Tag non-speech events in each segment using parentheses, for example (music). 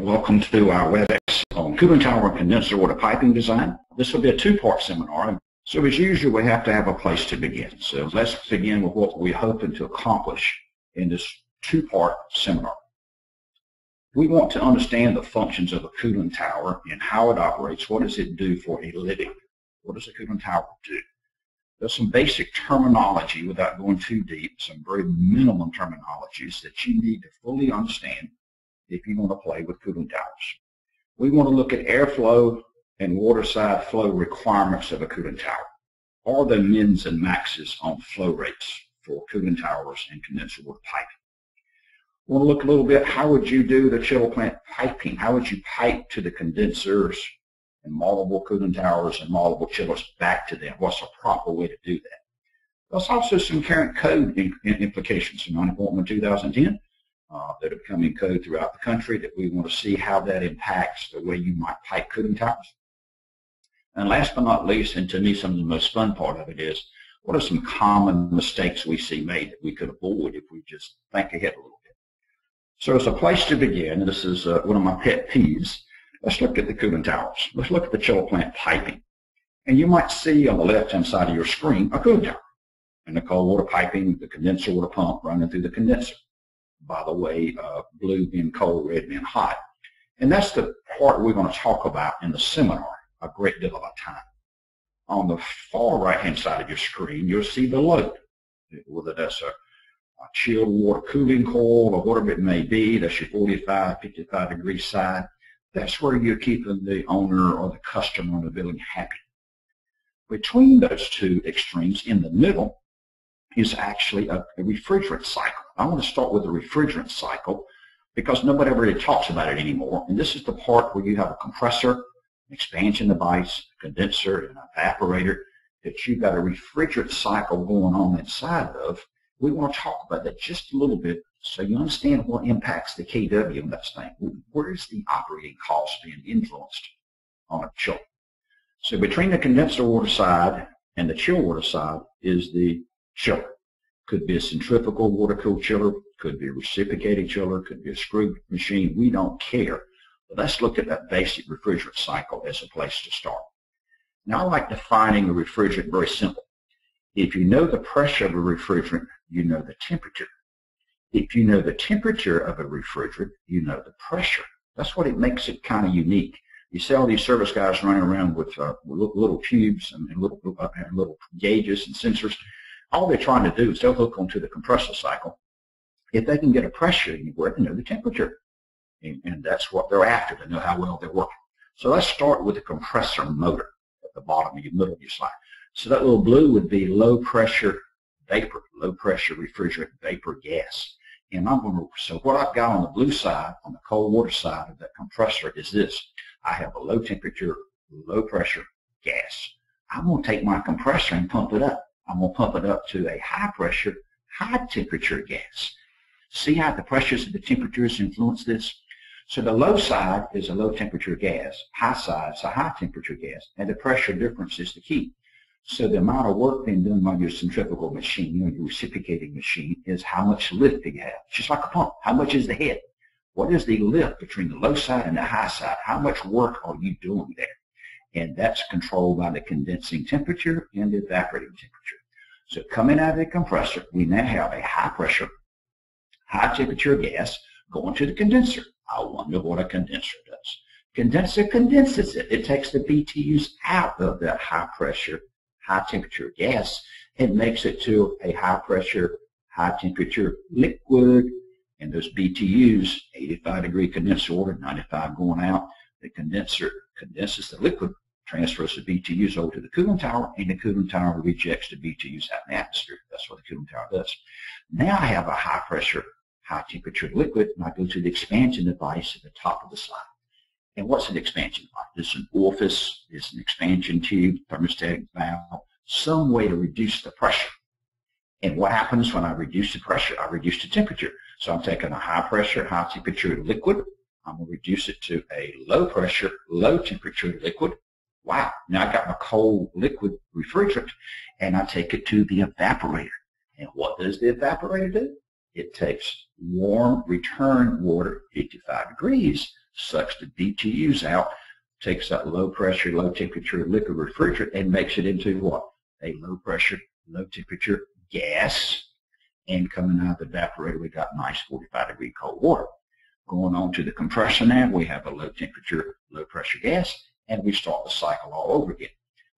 Welcome to our WebEx on cooling tower and condenser water piping design. This will be a two-part seminar. So as usual, we have to have a place to begin. So let's begin with what we're hoping to accomplish in this two-part seminar. We want to understand the functions of a cooling tower and how it operates. What does it do for a living? What does a cooling tower do? There's some basic terminology without going too deep, some very minimum terminologies that you need to fully understand if you want to play with cooling towers. We want to look at airflow and water side flow requirements of a cooling tower, or the mins and maxes on flow rates for cooling towers and condenser water piping. We want to look a little bit, how would you do the chiller plant piping? How would you pipe to the condensers and multiple cooling towers and multiple chillers back to them? What's a proper way to do that? There's also some current code implications in 9.1 2010 uh, that are becoming code throughout the country that we want to see how that impacts the way you might pipe cooling towers. And last but not least, and to me some of the most fun part of it is, what are some common mistakes we see made that we could avoid if we just think ahead a little bit? So as a place to begin, this is uh, one of my pet peeves, let's look at the cooling towers. Let's look at the chiller plant piping. And you might see on the left-hand side of your screen a cooling tower and the cold water piping, the condenser water pump running through the condenser by the way, uh, blue being cold, red being hot. And that's the part we're going to talk about in the seminar a great deal of our time. On the far right-hand side of your screen, you'll see the load, whether that's a, a chilled water cooling coil or whatever it may be. That's your 45, 55 degree side. That's where you're keeping the owner or the customer in the building happy. Between those two extremes, in the middle, is actually a, a refrigerant cycle. I want to start with the refrigerant cycle because nobody ever really talks about it anymore. And this is the part where you have a compressor, an expansion device, a condenser, an evaporator that you've got a refrigerant cycle going on inside of. We want to talk about that just a little bit so you understand what impacts the KW on that thing. Where is the operating cost being influenced on a chiller? So between the condenser water side and the chill water side is the chiller. Could be a centrifugal water-cooled chiller, could be a reciprocating chiller, could be a screw machine. We don't care. But let's look at that basic refrigerant cycle as a place to start. Now I like defining a refrigerant very simple. If you know the pressure of a refrigerant, you know the temperature. If you know the temperature of a refrigerant, you know the pressure. That's what it makes it kind of unique. You see all these service guys running around with uh, little tubes and, little, uh, and little gauges and sensors all they're trying to do is they'll hook onto the compressor cycle. If they can get a pressure anywhere, they know the temperature. And, and that's what they're after, to know how well they're working. So let's start with the compressor motor at the bottom of your middle of your slide. So that little blue would be low pressure vapor, low pressure refrigerant vapor gas. And I'm going to, so what I've got on the blue side, on the cold water side of that compressor is this. I have a low temperature, low pressure gas. I'm going to take my compressor and pump it up. I'm going to pump it up to a high pressure, high temperature gas. See how the pressures and the temperatures influence this? So the low side is a low temperature gas, high side is a high temperature gas, and the pressure difference is the key. So the amount of work being done by your centrifugal machine or your reciprocating machine is how much lift do you have. It's Just like a pump. How much is the head? What is the lift between the low side and the high side? How much work are you doing there? And that's controlled by the condensing temperature and the evaporating temperature. So coming out of the compressor, we now have a high pressure, high temperature gas going to the condenser. I wonder what a condenser does. Condenser condenses it. It takes the BTUs out of that high pressure, high temperature gas and makes it to a high pressure, high temperature liquid. And those BTUs, 85 degree condenser water, 95 going out, the condenser condenses the liquid transfers the BTUs over to the cooling tower, and the cooling tower rejects the BTUs out in the atmosphere. That's what the cooling tower does. Now I have a high pressure, high temperature liquid, and I go to the expansion device at the top of the slide. And what's an expansion device? It's an orifice, it's an expansion tube, thermostatic valve, some way to reduce the pressure. And what happens when I reduce the pressure? I reduce the temperature. So I'm taking a high pressure, high temperature liquid, I'm going to reduce it to a low pressure, low temperature liquid, Wow, now I got my cold liquid refrigerant and I take it to the evaporator. And what does the evaporator do? It takes warm return water, 55 degrees, sucks the BTUs out, takes that low pressure, low temperature liquid refrigerant and makes it into what? A low pressure, low temperature gas. And coming out of the evaporator, we got nice 45 degree cold water. Going on to the compressor now, we have a low temperature, low pressure gas, and we start the cycle all over again.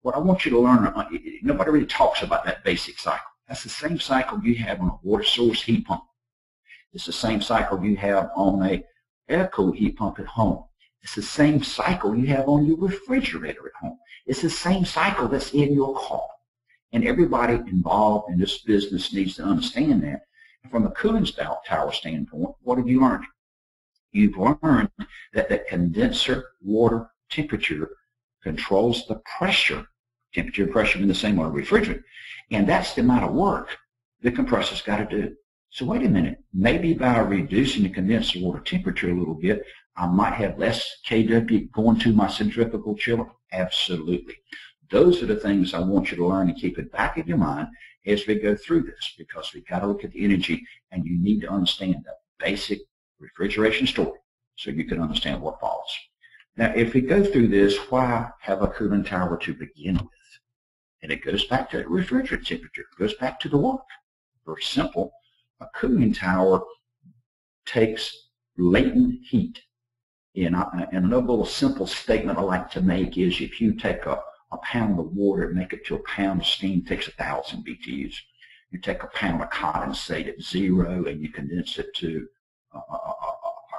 What I want you to learn, uh, nobody really talks about that basic cycle. That's the same cycle you have on a water source heat pump. It's the same cycle you have on a air-cooled heat pump at home. It's the same cycle you have on your refrigerator at home. It's the same cycle that's in your car. And everybody involved in this business needs to understand that. And from a cooling tower standpoint, what have you learned? You've learned that the condenser water temperature controls the pressure, temperature and pressure in the same way refrigerant. And that's the amount of work the compressor's got to do. So wait a minute, maybe by reducing the condenser water temperature a little bit, I might have less kW going to my centrifugal chiller? Absolutely. Those are the things I want you to learn and keep it back in your mind as we go through this because we've got to look at the energy and you need to understand the basic refrigeration story so you can understand what follows. Now, if we go through this, why have a cooling tower to begin with? And it goes back to refrigerant temperature. It goes back to the work. Very simple. A cooling tower takes latent heat. And, another little simple statement I like to make is if you take a, a pound of water and make it to a pound of steam, it takes a thousand BTUs. You take a pound of condensate at zero and you condense it to uh, uh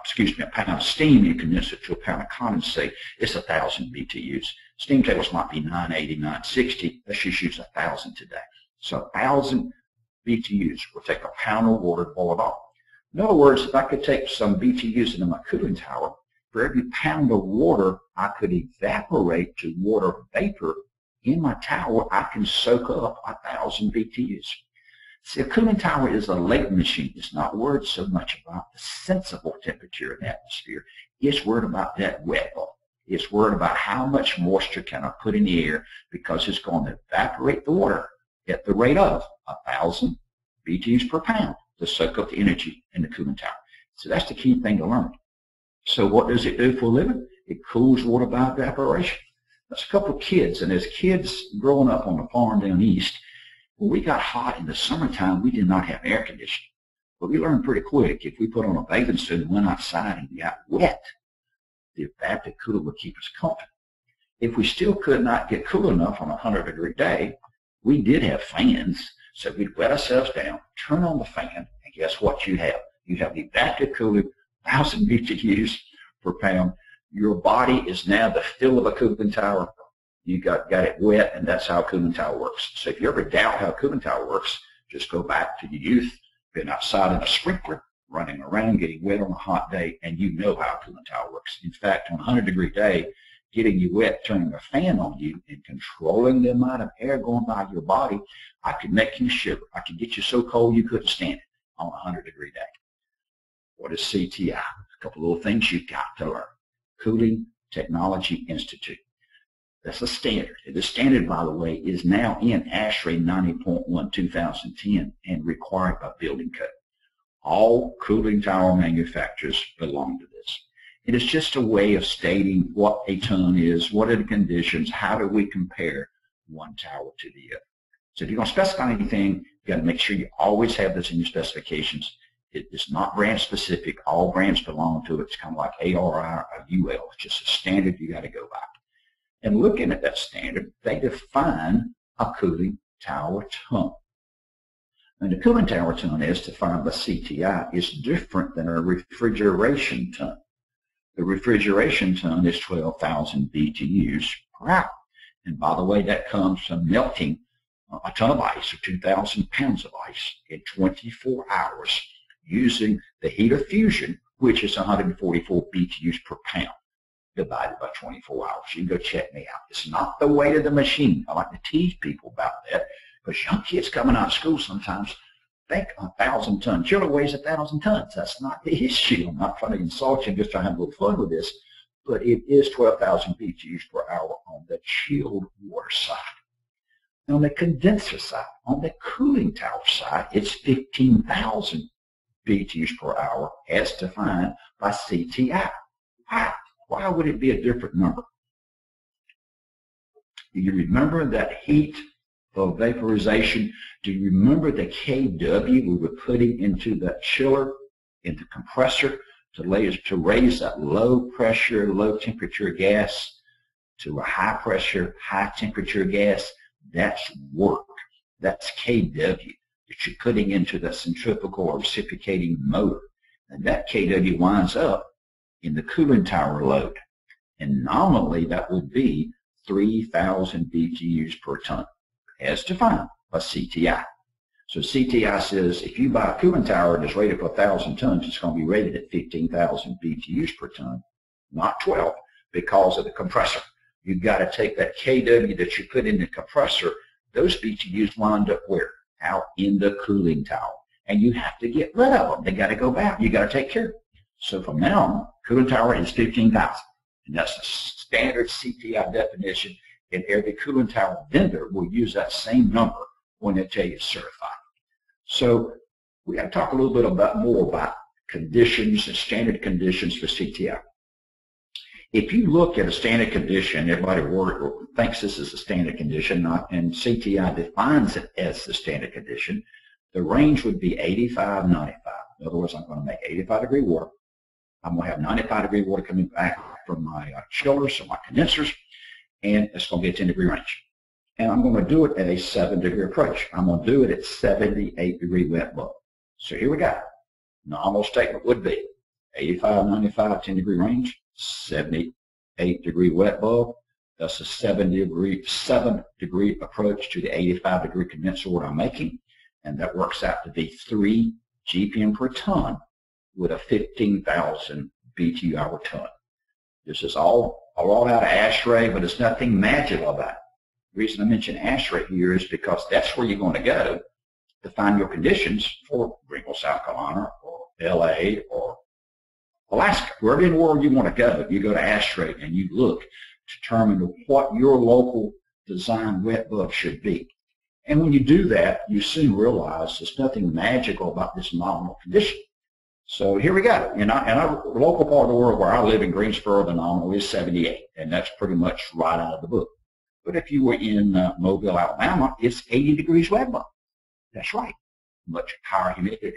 excuse me, a pound of steam, you condense it to a pound of condensate, it's a thousand BTUs. Steam tables might be 980, 960. Let's just use a thousand today. So a thousand BTUs will take a pound of water to boil it off. In other words, if I could take some BTUs into my cooling tower, for every pound of water I could evaporate to water vapor in my tower, I can soak up a thousand BTUs. See, a cooling tower is a latent machine. It's not worried so much about the sensible temperature in the atmosphere. It's worried about that wet bulb. It's worried about how much moisture can I put in the air because it's going to evaporate the water at the rate of 1,000 BTUs per pound to soak up the energy in the cooling tower. So that's the key thing to learn. So what does it do for a living? It cools water by evaporation. That's a couple of kids, and as kids growing up on the farm down east, when we got hot in the summertime, we did not have air conditioning. But we learned pretty quick, if we put on a bathing suit and went outside and got wet, the adaptive cooler would keep us comfortable. If we still could not get cool enough on a 100 degree day, we did have fans, so we'd wet ourselves down, turn on the fan, and guess what you have? You have the adaptive cooler, 1,000 BTUs per pound. Your body is now the fill of a cooling tower you got, got it wet, and that's how tower works. So if you ever doubt how tower works, just go back to your youth, been outside in a sprinkler, running around, getting wet on a hot day, and you know how tower works. In fact, on a 100 degree day, getting you wet, turning a fan on you, and controlling the amount of air going by your body, I could make you shiver. I could get you so cold you couldn't stand it on a 100 degree day. What is CTI? A couple little things you've got to learn. Cooling Technology Institute. That's a standard. The standard, by the way, is now in ASHRAE 90.1 2010 and required by building code. All cooling tower manufacturers belong to this. It is just a way of stating what a ton is, what are the conditions, how do we compare one tower to the other. So if you're going to specify anything, you've got to make sure you always have this in your specifications. It is not brand specific. All brands belong to it. It's kind of like ARI or UL. It's just a standard you got to go by. And looking at that standard, they define a cooling tower ton. And the cooling tower ton is defined by CTI is different than a refrigeration ton. The refrigeration ton is 12,000 BTUs per hour. And by the way, that comes from melting uh, a ton of ice, or 2,000 pounds of ice, in 24 hours using the heat of fusion, which is 144 BTUs per pound divided by 24 hours. You can go check me out. It's not the weight of the machine. I like to tease people about that because young kids coming out of school sometimes think a thousand tons. chiller weighs a thousand tons. That's not the (laughs) issue. I'm not trying to insult you. I'm just trying to have a little fun with this. But it is 12,000 BTUs per hour on the chilled water side. And on the condenser side, on the cooling tower side, it's 15,000 BTUs per hour as defined by CTI. Wow. Why would it be a different number? Do you remember that heat of vaporization? Do you remember the kW we were putting into that chiller, in the compressor, to raise, to raise that low pressure, low temperature gas to a high pressure, high temperature gas? That's work. That's kW that you're putting into the centrifugal or reciprocating motor. And that kW winds up in the cooling tower load. And nominally that would be 3,000 BTUs per ton, as defined by CTI. So CTI says if you buy a cooling tower that's rated for 1,000 tons, it's going to be rated at 15,000 BTUs per ton, not 12, because of the compressor. You've got to take that kW that you put in the compressor, those BTUs wind up where? Out in the cooling tower. And you have to get rid of them. They got to go back. You got to take care. So from now on, cooling tower is 15,000. And that's the standard CTI definition. And every cooling tower vendor will use that same number when they tell you certified. So we got to talk a little bit about more about conditions and standard conditions for CTI. If you look at a standard condition, everybody thinks this is a standard condition, and CTI defines it as the standard condition. The range would be 85, 95. In other words, I'm going to make 85 degree water. I'm going to have 95 degree water coming back from my uh, chillers or my condensers, and it's going to be a 10 degree range. And I'm going to do it at a 7 degree approach. I'm going to do it at 78 degree wet bulb. So here we go. Normal statement would be 85, 95, 10 degree range, 78 degree wet bulb. That's a 7 degree, 7 degree approach to the 85 degree condenser water I'm making. And that works out to be 3 GPM per ton with a 15,000 BTU hour ton. This is all, all out of ASHRAE, but it's nothing magical about it. The reason I mention ASHRAE here is because that's where you're going to go to find your conditions for Greenville, South Carolina, or LA, or Alaska. Wherever in the world you want to go, you go to ASHRAE and you look to determine what your local design wet bulb should be. And when you do that, you soon realize there's nothing magical about this nominal condition. So here we go. In our, in our local part of the world where I live in Greensboro, the nominal is 78, and that's pretty much right out of the book. But if you were in uh, Mobile, Alabama, it's 80 degrees wet bulb. That's right. Much higher humidity.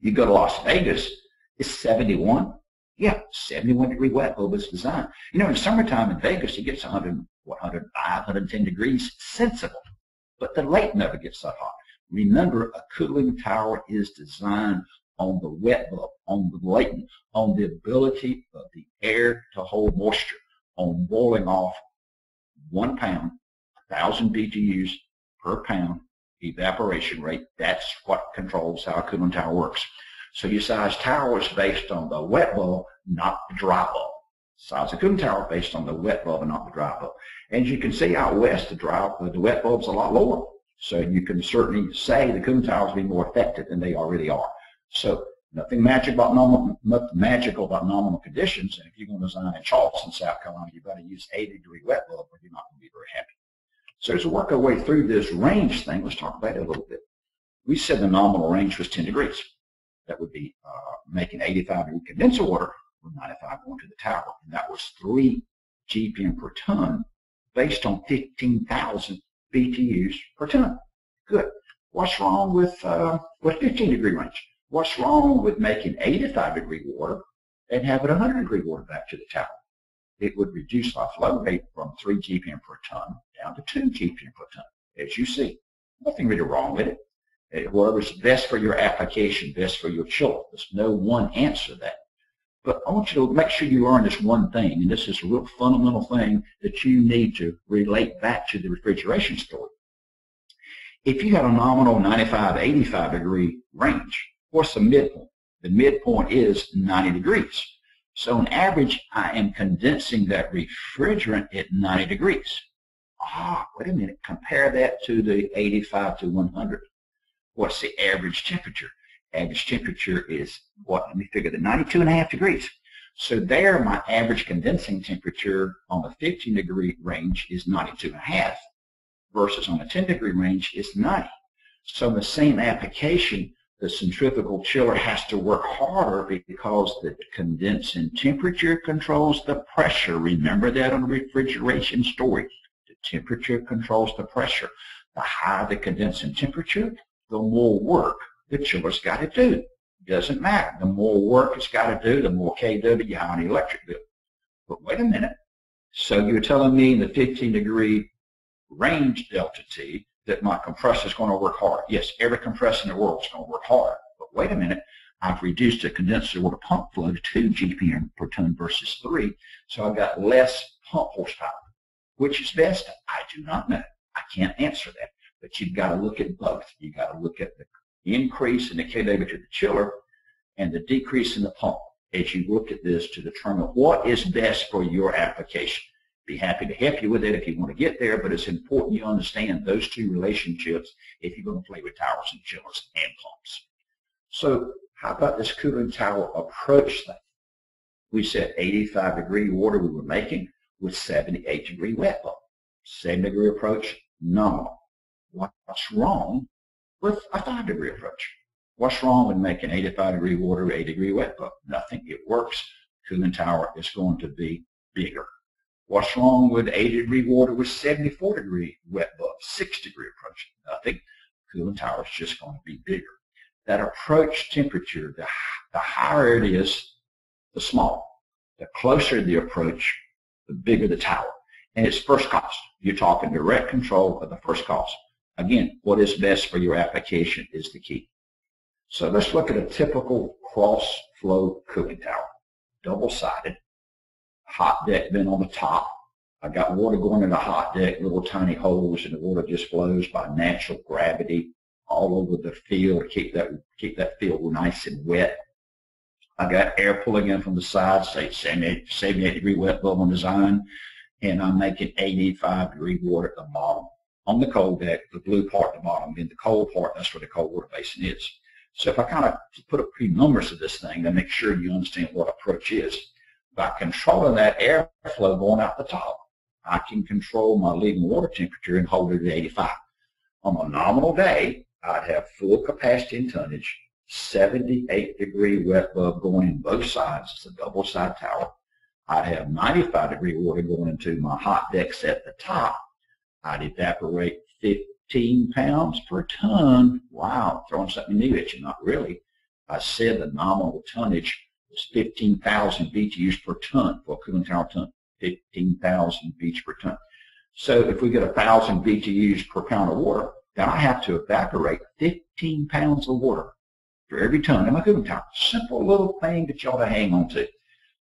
You go to Las Vegas, it's 71. Yeah, 71 degree wet bulb is designed. You know, in summertime in Vegas, it gets 100, 105, 110 degrees sensible. But the lake never gets that hot. Remember, a cooling tower is designed on the wet bulb, on the latent, on the ability of the air to hold moisture, on boiling off one pound, 1,000 BTUs per pound evaporation rate. That's what controls how a cooling tower works. So your size tower is based on the wet bulb, not the dry bulb. Size of cooling tower based on the wet bulb and not the dry bulb. And you can see out west, the dry, uh, the wet bulb's a lot lower. So you can certainly say the cooling towers be more effective than they already are. So nothing magic about magical about nominal conditions. And if you're going to design in Charleston, South Carolina, you better use 80 degree wet bulb or you're not going to be very happy. So as we work our way through this range thing, let's talk about it a little bit. We said the nominal range was 10 degrees. That would be uh, making 85 degree condenser water with 95 going to the tower. And that was 3 GPM per ton based on 15,000 BTUs per ton. Good. What's wrong with, uh, with 15 degree range? What's wrong with making 85 degree water and having 100 degree water back to the tower? It would reduce our flow rate from 3 GPM per ton down to 2 GPM per ton, as you see. Nothing really wrong with it. Uh, whatever's best for your application, best for your chiller. There's no one answer to that. But I want you to make sure you learn this one thing, and this is a real fundamental thing that you need to relate back to the refrigeration story. If you have a nominal 95, 85 degree range, what's the midpoint? The midpoint is 90 degrees. So on average, I am condensing that refrigerant at 90 degrees. Ah, wait a minute, compare that to the 85 to 100. What's the average temperature? Average temperature is what? Let me figure the 92 and a half degrees. So there, my average condensing temperature on the 15 degree range is 92 and a half versus on the 10 degree range is 90. So the same application, the centrifugal chiller has to work harder because the condensing temperature controls the pressure. Remember that on refrigeration storage. The temperature controls the pressure. The higher the condensing temperature, the more work the chiller's got to do. Doesn't matter. The more work it's got to do, the more kW you have on the electric bill. But wait a minute. So you're telling me in the 15 degree range delta T that my compressor is going to work hard. Yes, every compressor in the world is going to work hard. But wait a minute. I've reduced the condenser water pump flow to 2 GPM per ton versus 3, so I've got less pump horsepower. Which is best? I do not know. I can't answer that. But you've got to look at both. You've got to look at the increase in the kW to the chiller and the decrease in the pump as you look at this to determine what is best for your application. Be happy to help you with it if you want to get there, but it's important you understand those two relationships if you're going to play with towers and chillers and pumps. So how about this cooling tower approach thing? We said 85 degree water we were making with 78 degree wet bulb. 7 degree approach, nominal. What's wrong with a 5 degree approach? What's wrong with making 85 degree water 8 degree wet bulb? Nothing. It works. Cooling tower is going to be bigger. What's wrong with 80 degree water with 74 degree wet bulb, 6 degree approach? Nothing. Cooling tower is just going to be bigger. That approach temperature, the, the higher it is, the smaller. The closer the approach, the bigger the tower. And it's first cost. You're talking direct control of the first cost. Again, what is best for your application is the key. So let's look at a typical cross flow cooling tower. Double-sided, hot deck vent on the top. I got water going in the hot deck, little tiny holes, and the water just flows by natural gravity all over the fill, keep that keep that fill nice and wet. I got air pulling in from the side, say 78, 78 degree wet bulb on design, and I'm making 85 degree water at the bottom. On the cold deck, the blue part at the bottom, in the cold part, that's where the cold water basin is. So if I kind of put a few numbers of this thing to make sure you understand what approach is, by controlling that airflow going out the top, I can control my leaving water temperature and hold it at 85. On a nominal day, I'd have full capacity and tonnage, 78 degree wet bulb going in both sides. It's a double side tower. I'd have 95 degree water going into my hot decks at the top. I'd evaporate 15 pounds per ton. Wow, throwing something new at you. Not really. I said the nominal tonnage was 15,000 BTUs per ton for a cooling tower ton. 15,000 BTUs per ton. So if we get 1,000 BTUs per pound of water, then I have to evaporate 15 pounds of water for every ton in my cooling tower. Simple little thing that you ought to hang on to.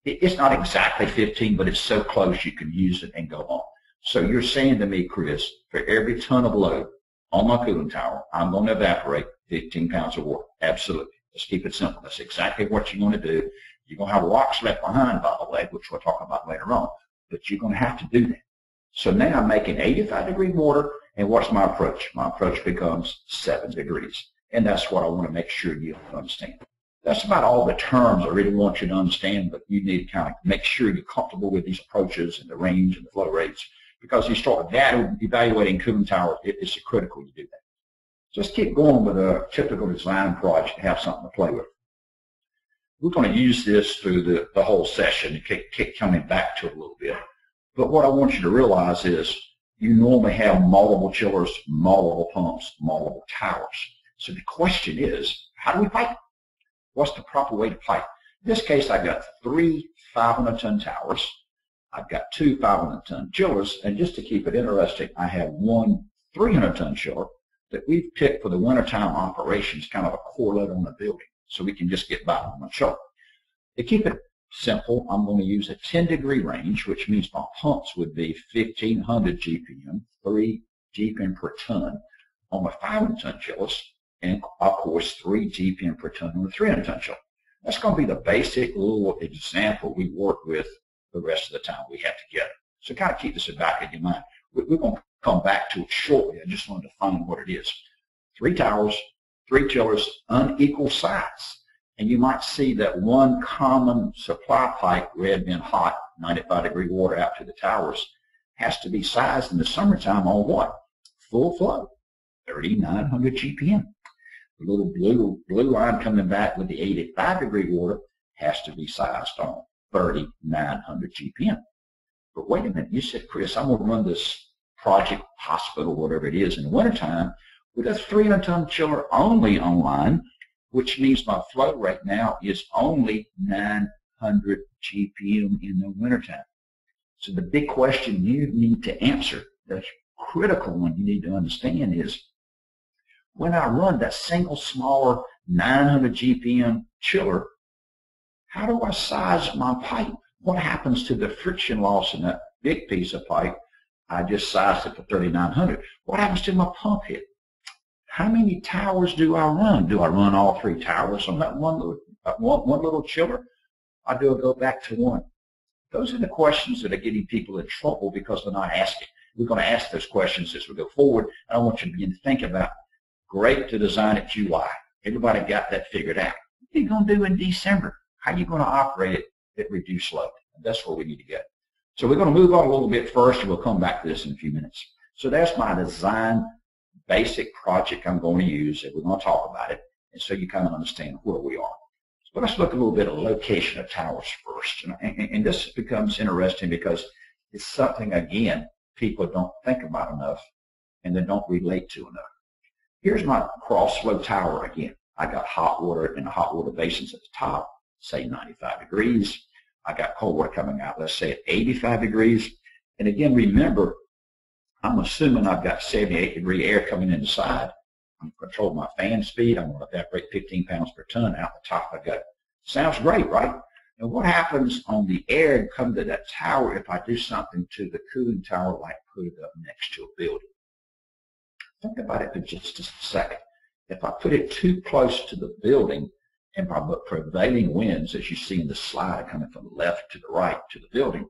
It's not exactly 15, but it's so close you can use it and go on. So you're saying to me, Chris, for every ton of load on my cooling tower, I'm going to evaporate 15 pounds of water. Absolutely. Let's keep it simple. That's exactly what you're going to do. You're going to have rocks left behind, by the way, which we'll talk about later on. But you're going to have to do that. So now I'm making 85 degree mortar, and what's my approach? My approach becomes 7 degrees. And that's what I want to make sure you understand. That's about all the terms I really want you to understand, but you need to kind of make sure you're comfortable with these approaches and the range and the flow rates because you start that evaluating cooling towers, it's critical you do that. Just keep going with a typical design project, to have something to play with. We're going to use this through the, the whole session and keep, keep coming back to it a little bit. But what I want you to realize is you normally have multiple chillers, multiple pumps, multiple towers. So the question is, how do we pipe? What's the proper way to pipe? In this case, I've got three 500-ton towers I've got two 500-ton chillers, and just to keep it interesting, I have one 300-ton chiller that we've picked for the wintertime operations, kind of a correlate on the building, so we can just get by on the chiller. To keep it simple, I'm going to use a 10-degree range, which means my pumps would be 1,500 GPM, 3 GPM per ton on my 500-ton chillers, and of course 3 GPM per ton on the 300-ton chiller. That's going to be the basic little example we work with the rest of the time we have together. So kind of keep this in back of your mind. We're going to come back to it shortly. I just wanted to find what it is. Three towers, three chillers, unequal size. And you might see that one common supply pipe, red being hot, 95 degree water out to the towers, has to be sized in the summertime on what? Full flow, 3,900 GPM. The little blue, blue line coming back with the 85 degree water has to be sized on 3,900 GPM. But wait a minute, you said, Chris, I'm going to run this project hospital, whatever it is, in the wintertime with a 300 ton chiller only online, which means my flow rate now is only 900 GPM in the wintertime. So the big question you need to answer, the critical one you need to understand is, when I run that single smaller 900 GPM chiller, how do I size my pipe? What happens to the friction loss in that big piece of pipe? I just sized it for 3900. What happens to my pump head? How many towers do I run? Do I run all three towers on that one little, uh, one, one little chiller? Or do I go back to one? Those are the questions that are getting people in trouble because they're not asking. We're going to ask those questions as we go forward. And I want you to begin to think about Great to design at July. Everybody got that figured out. What are you going to do in December? How are you going to operate it at reduced load? And that's where we need to get. So we're going to move on a little bit first, and we'll come back to this in a few minutes. So that's my design basic project I'm going to use, and we're going to talk about it, and so you kind of understand where we are. So let's look a little bit at location of towers first. And, and, and this becomes interesting because it's something, again, people don't think about enough and they don't relate to enough. Here's my cross flow tower again. I got hot water in the hot water basins at the top, say 95 degrees. I got cold water coming out, let's say at 85 degrees. And again, remember, I'm assuming I've got 78 degree air coming in the side. I'm controlling my fan speed. I'm going to evaporate 15 pounds per ton out the top I got. Sounds great, right? And what happens on the air come to that tower if I do something to the cooling tower like put it up next to a building? Think about it for just a second. If I put it too close to the building and by prevailing winds, as you see in the slide coming from the left to the right to the building,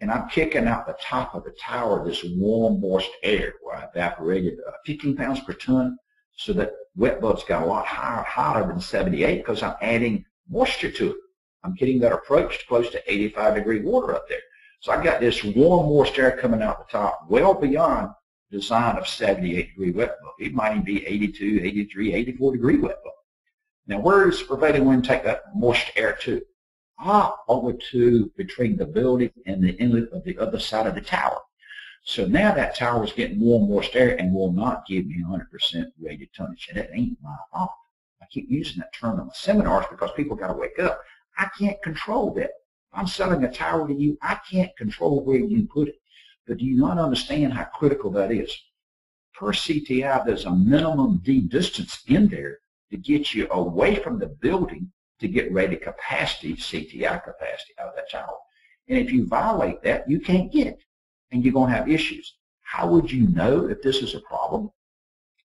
and I'm kicking out the top of the tower this warm, moist air where I evaporated uh, 15 pounds per ton, so that wet bulbs got a lot higher, hotter than 78 because I'm adding moisture to it. I'm getting that approach close to 85 degree water up there. So I've got this warm, moist air coming out the top, well beyond design of 78 degree wet bulb. It might even be 82, 83, 84 degree wet bulb. Now where does prevailing wind take that moist air to? Ah, over to between the building and the inlet of the other side of the tower. So now that tower is getting more moist air and will not give me 100% rated tonnage. And that ain't my fault. I keep using that term in my seminars because people got to wake up. I can't control that. I'm selling a tower to you, I can't control where you put it. But do you not understand how critical that is? Per CTI, there's a minimum D distance in there to get you away from the building to get ready capacity, CTI capacity out of that. And if you violate that, you can't get it. And you're going to have issues. How would you know if this is a problem?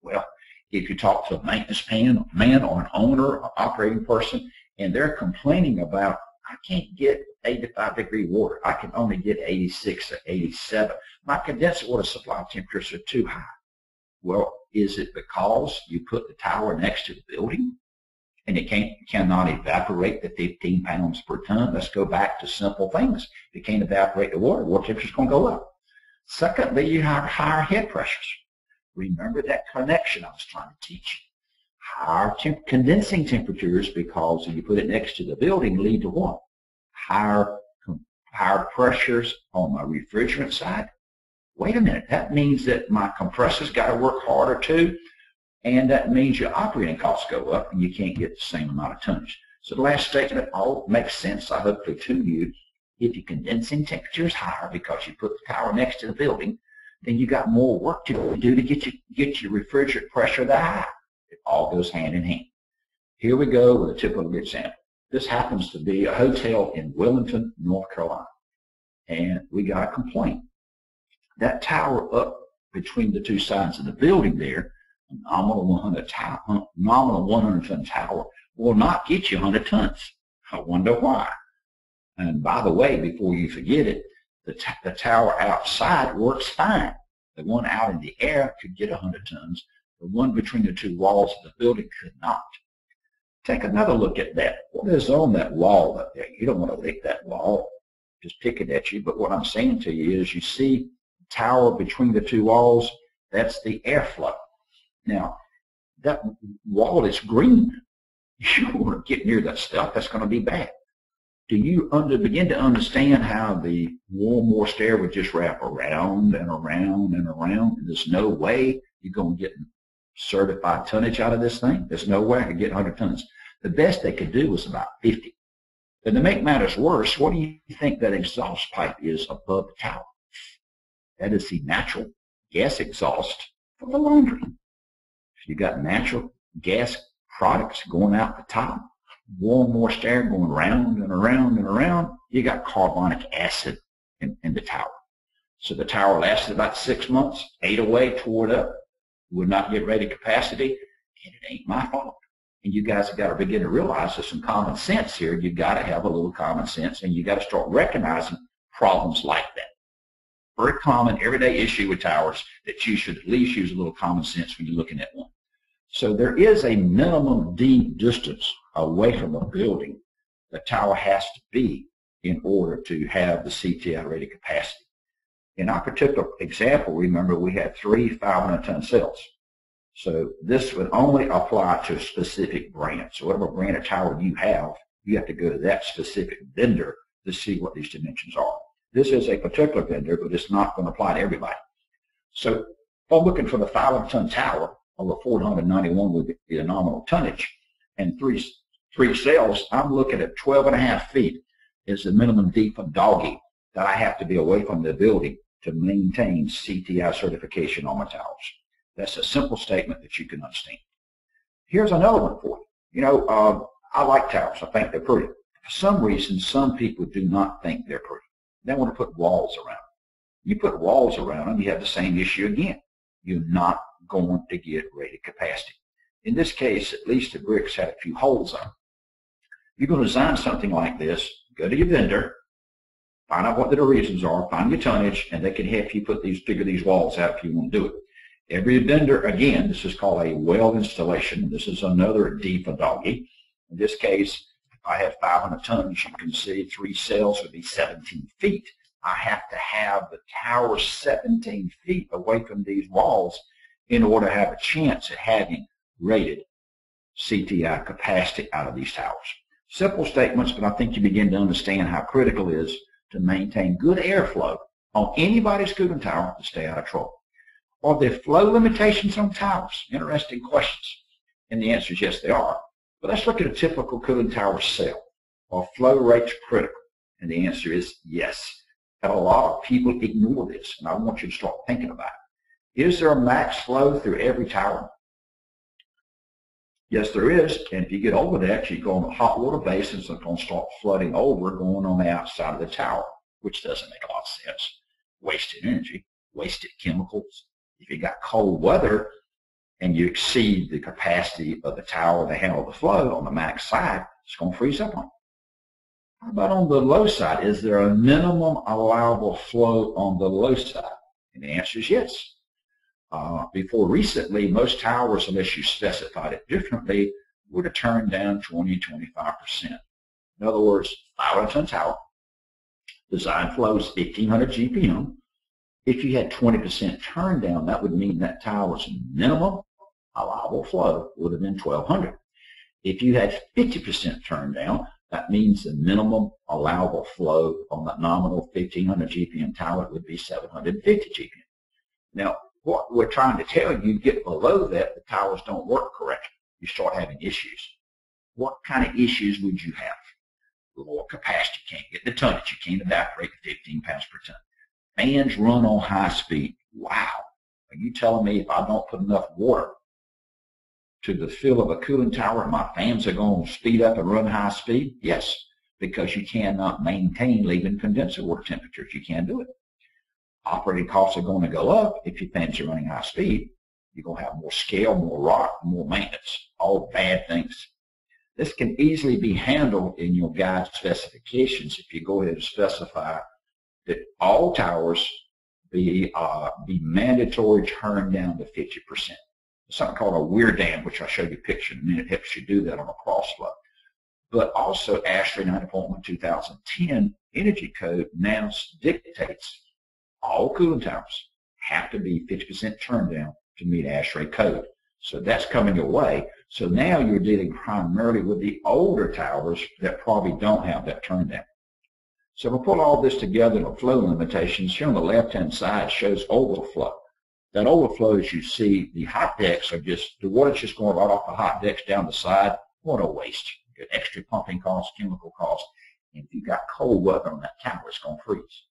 Well, if you talk to a maintenance man, man or an owner or operating person, and they're complaining about I can't get 85 degree water. I can only get 86 or 87. My condensed water supply temperatures are too high. Well, is it because you put the tower next to the building and it can't, cannot evaporate the 15 pounds per ton? Let's go back to simple things. If it can't evaporate the water, water temperature's going to go up. Secondly, you have higher head pressures. Remember that connection I was trying to teach you higher temp condensing temperatures because if you put it next to the building lead to what? Higher, higher pressures on the refrigerant side. Wait a minute, that means that my compressor's got to work harder too, and that means your operating costs go up and you can't get the same amount of tonnage. So the last statement all makes sense, I hope, to you. If your condensing temperature is higher because you put the tower next to the building, then you got more work to do to get, you, get your refrigerant pressure that high. It all goes hand in hand. Here we go with a typical example. This happens to be a hotel in Wilmington, North Carolina. And we got a complaint. That tower up between the two sides of the building there, a nominal 100, tower, nominal 100 ton tower, will not get you 100 tons. I wonder why. And by the way, before you forget it, the, the tower outside works fine. The one out in the air could get 100 tons, the one between the two walls of the building could not. Take another look at that. What is on that wall up there? You don't want to lick that wall. Just picking at you. But what I'm saying to you is you see tower between the two walls, that's the airflow. Now, that wall is green. (laughs) You don't want to get near that stuff. That's going to be bad. Do you under, begin to understand how the warm moist air would just wrap around and around and around? There's no way you're going to get certified tonnage out of this thing. There's no way I could get 100 tons. The best they could do was about 50. And to make matters worse, what do you think that exhaust pipe is above the tower? That is the natural gas exhaust for the laundry. If you got natural gas products going out the top, warm, moist air going around and around and around, you got carbonic acid in, in the tower. So the tower lasted about six months, ate away, tore it up, would not get ready capacity, and it ain't my fault. And you guys have got to begin to realize there's some common sense here. You've got to have a little common sense, and you got to start recognizing problems like that. Very common, everyday issue with towers that you should at least use a little common sense when you're looking at one. So there is a minimum deep distance away from a building the tower has to be in order to have the CTI rated capacity. In our particular example, remember we had three 500 ton cells. So this would only apply to a specific brand. So whatever brand of tower you have, you have to go to that specific vendor to see what these dimensions are. This is a particular vendor, but it's not going to apply to everybody. So if I'm looking for the 500 ton tower, over 491 would be the nominal tonnage, and three, three cells, I'm looking at 12 and a half feet is the minimum deep of doggy that I have to be away from the building to maintain CTI certification on my towers. That's a simple statement that you can understand. Here's another one for you. You know, uh, I like towers. I think they're pretty. For some reason, some people do not think they're pretty. They want to put walls around them. You put walls around them, you have the same issue again. You're not going to get rated capacity. In this case, at least the bricks had a few holes on them. You're going to design something like this, go to your vendor, find out what the reasons are, find your tonnage, and they can help you put these, figure these walls out if you want to do it. Every vendor, again, this is called a well installation. This is another D for doggy. In this case, I have 500 tons, you can see three cells would be 17 feet. I have to have the tower 17 feet away from these walls in order to have a chance at having rated CTI capacity out of these towers. Simple statements, but I think you begin to understand how critical it is to maintain good airflow on anybody's cooling tower to stay out of trouble. Are there flow limitations on towers? Interesting questions. And the answer is yes, they are. But let's look at a typical cooling tower cell. Are flow rates critical? And the answer is yes. And a lot of people ignore this, and I want you to start thinking about it. Is there a max flow through every tower? Yes, there is. And if you get over that, you go on the hot water basins are going to start flooding over going on the outside of the tower, which doesn't make a lot of sense. Wasted energy, wasted chemicals, if you got cold weather and you exceed the capacity of the tower to handle the flow on the max side, it's going to freeze up on you. How about on the low side? Is there a minimum allowable flow on the low side? And the answer is yes. Uh, before recently, most towers, unless you specified it differently, would have turned down 20, 25%. In other words, 500 ton tower, design flows 1500 GPM, if you had 20% turn down, that would mean that tower's minimum allowable flow would have been 1200. If you had 50% turn down, that means the minimum allowable flow on that nominal 1500 GPM tower would be 750 GPM. Now, what we're trying to tell you, get below that, the towers don't work correctly. You start having issues. What kind of issues would you have? Lower capacity, can't get the tonnage, you can't evaporate 15 pounds per ton. Fans run on high speed. Wow. Are you telling me if I don't put enough water to the fill of a cooling tower, my fans are going to speed up and run high speed? Yes, because you cannot maintain leaving condenser water temperatures. You can't do it. Operating costs are going to go up if your fans are running high speed. You're going to have more scale, more rock, more maintenance, all bad things. This can easily be handled in your guide specifications if you go ahead and specify that all towers be uh, be mandatory turn down to 50%. Something called a weir dam, which I'll show you a picture in a minute, helps you do that on a cross flow. But also ASHRAE 90.1 2010 Energy Code now dictates all cooling towers have to be 50% turn down to meet ASHRAE code. So that's coming your way. So now you're dealing primarily with the older towers that probably don't have that turn down. So if we pull all this together in the flow limitations, here on the left-hand side shows overflow. That overflow, as you see, the hot decks are just, the water's just going right off the hot decks down the side. What a waste. You get extra pumping costs, chemical costs. And if you've got cold weather on that tower, it's going to freeze.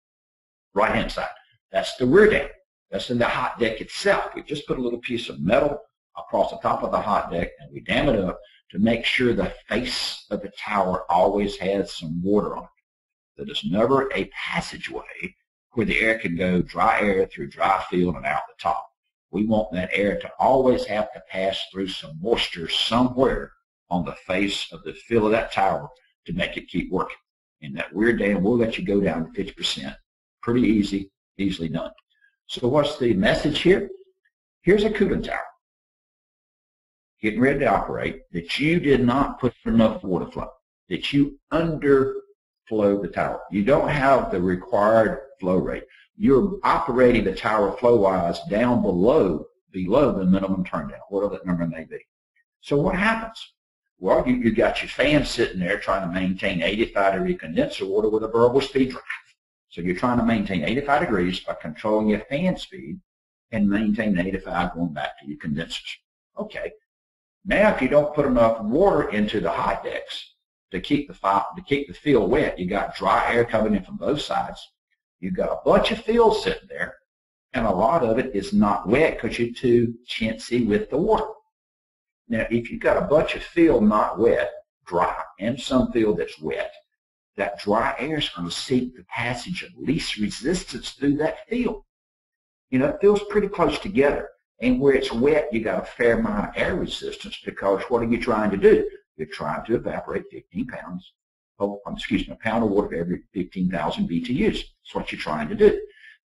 Right-hand side. That's the rear deck. That's in the hot deck itself. We just put a little piece of metal across the top of the hot deck and we dam it up to make sure the face of the tower always has some water on it. That there's never a passageway where the air can go dry air through dry fill and out the top. We want that air to always have to pass through some moisture somewhere on the face of the fill of that tower to make it keep working. And that weir dam will let you go down to 50%. Pretty easy, easily done. So what's the message here? Here's a cooling tower getting ready to operate that you did not put enough water flow, that you underflow the tower. You don't have the required flow rate. You're operating the tower flow-wise down below below the minimum turndown, whatever that number may be. So what happens? Well, you, you got your fan sitting there trying to maintain 85 degree condenser water with a variable speed drive. So you're trying to maintain 85 degrees by controlling your fan speed and maintain 85 going back to your condensers. Okay. Now, if you don't put enough water into the hot decks to keep the to keep the fill wet, you got dry air coming in from both sides. You've got a bunch of fill sitting there, and a lot of it is not wet because you're too chintzy with the water. Now, if you've got a bunch of fill not wet, dry, and some fill that's wet, that dry air is going to seek the passage of least resistance through that fill. You know, it feels pretty close together. And where it's wet, you got a fair amount of air resistance because what are you trying to do? You're trying to evaporate 15 pounds oh, excuse me, a pound of water for every 15,000 BTUs. That's what you're trying to do.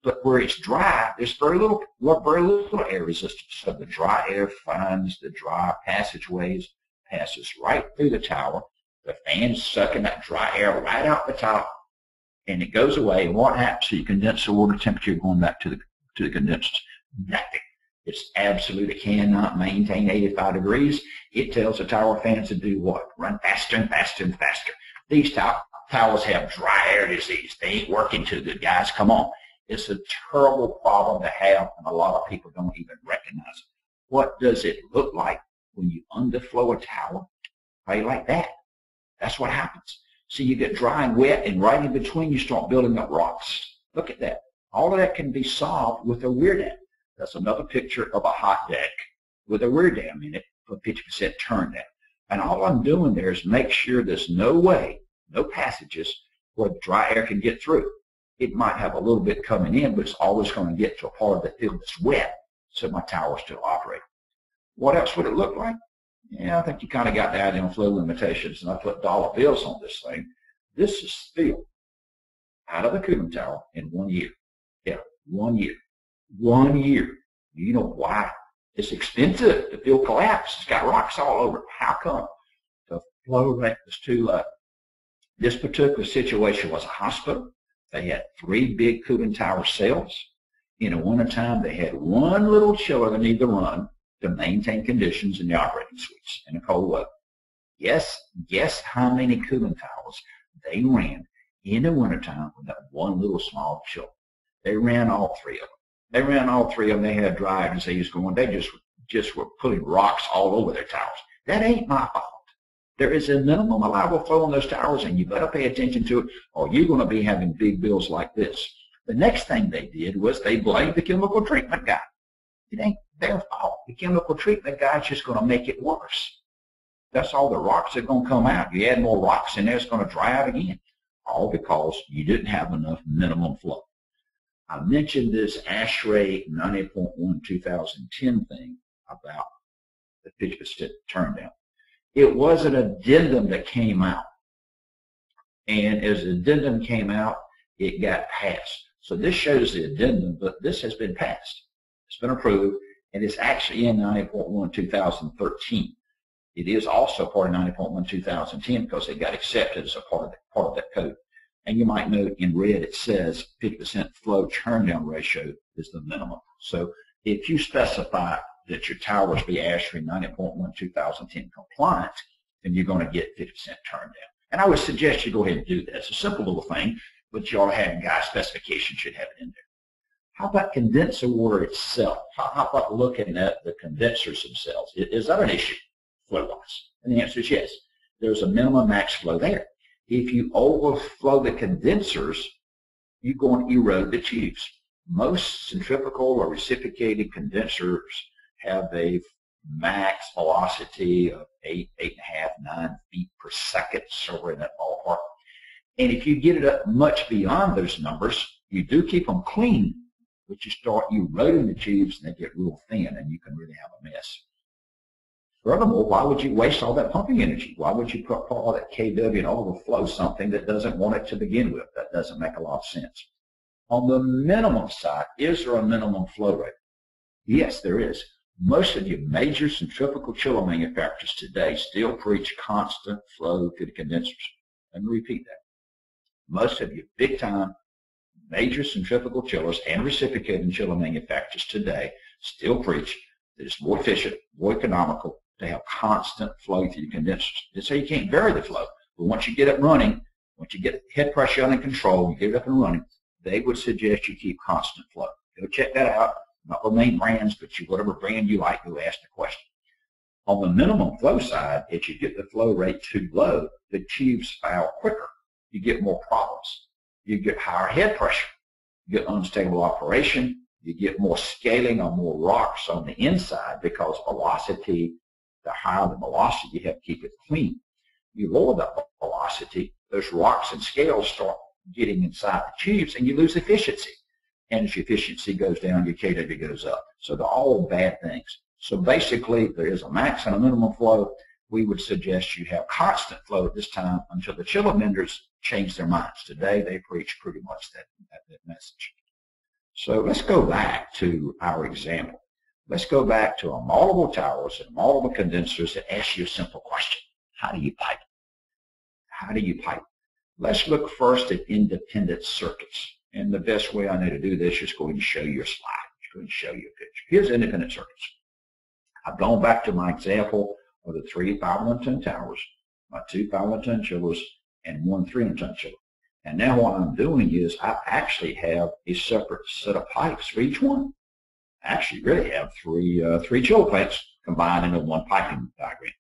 But where it's dry, there's very little, very little air resistance. So the dry air finds the dry passageways, passes right through the tower. The fan's sucking that dry air right out the top, and it goes away. And what happens to your condenser water temperature going back to the to the condensers? Nothing. It's absolute. It cannot maintain 85 degrees. It tells the tower fans to do what? Run faster and faster and faster. These towers have dry air disease. They ain't working too good, guys. Come on. It's a terrible problem to have, and a lot of people don't even recognize it. What does it look like when you underflow a tower? Right like that. That's what happens. So you get dry and wet, and right in between you start building up rocks. Look at that. All of that can be solved with a weir dam. That's another picture of a hot deck with a weir dam in it for 50% turn down. And all I'm doing there is make sure there's no way no passages where dry air can get through. It might have a little bit coming in, but it's always going to get to a part of the fill that's wet, so my tower still operates. What else would it look like? Yeah, I think you kind of got idea on flow limitations, and I put dollar bills on this thing. This is fill out of the cooling tower in one year. Yeah, one year. One year. You know why? It's expensive. The fill collapsed. It's got rocks all over it. How come? The flow rate was too low. This particular situation was a hospital. They had three big cooling tower cells. In the wintertime, they had one little chiller they needed to run to maintain conditions in the operating suites in the cold weather. Yes, guess how many cooling towers they ran in the wintertime with that one little small chiller. They ran all three of them. They ran all three of them. They had dry disease going. They just, just were putting rocks all over their towers. That ain't my fault. There is a minimum allowable flow on those towers, and you better pay attention to it, or you're going to be having big bills like this. The next thing they did was they blamed the chemical treatment guy. It ain't their fault. The chemical treatment guy's just going to make it worse. That's all the rocks are going to come out. You add more rocks in there, it's going to dry out again. All because you didn't have enough minimum flow. I mentioned this ASHRAE 90.1 2010 thing about the 50% turn down it was an addendum that came out. And as the addendum came out, it got passed. So this shows the addendum, but this has been passed. It's been approved, and it's actually in 90.1 2013. It is also part of 90.1 2010 because it got accepted as a part of, the, part of that code. And you might note in red it says 50% flow turn down ratio is the minimum. So if you specify that your towers be ASHRAE 90.1 2010 compliant, then you're going to get 50% turn down. And I would suggest you go ahead and do that. It's a simple little thing, but you ought to have guy specification should have it in there. How about condenser water itself? How, how about looking at the condensers themselves? Is, is that an issue flow-wise? And the answer is yes. There's a minimum max flow there. If you overflow the condensers, you're going to erode the tubes. Most centrifugal or reciprocating condensers have a max velocity of eight, eight and a half, nine feet per second, somewhere in that ballpark. And if you get it up much beyond those numbers, you do keep them clean, but you start eroding the tubes and they get real thin and you can really have a mess. Furthermore, why would you waste all that pumping energy? Why would you put all that KW and overflow something that doesn't want it to begin with? That doesn't make a lot of sense. On the minimum side, is there a minimum flow rate? Yes, there is. Most of your major centrifugal chiller manufacturers today still preach constant flow to the condensers. Let me repeat that. Most of your big time major centrifugal chillers and reciprocating chiller manufacturers today still preach that it's more efficient, more economical to have constant flow through your condensers. They say you can't vary the flow, but once you get it running, once you get head pressure under control, you get it up and running, they would suggest you keep constant flow. Go check that out. Not the main brands, but you whatever brand you like, go ask the question. On the minimum flow side, if you get the flow rate too low, the tubes foul quicker. You get more problems. You get higher head pressure. You get unstable operation. You get more scaling or more rocks on the inside because velocity, the higher the velocity, you have to keep it clean. You lower the velocity, those rocks and scales start getting inside the tubes and you lose efficiency. And as your efficiency goes down, your KW goes up. So they're all bad things. So basically, there is a max and a minimum flow. We would suggest you have constant flow at this time until the vendors change their minds. Today, they preach pretty much that, that, that message. So let's go back to our example. Let's go back to a multiple towers and multiple condensers and ask you a simple question. How do you pipe? How do you pipe? Let's look first at independent circuits. And the best way I know to do this is going to show you a slide. Just going to show you a picture. Here's independent circuits. I've gone back to my example of the three 500-ton towers, my two 500-ton chillers, and one 300-ton chiller. And now what I'm doing is I actually have a separate set of pipes for each one. Actually really have three uh, three chiller plants combined into one piping diagram.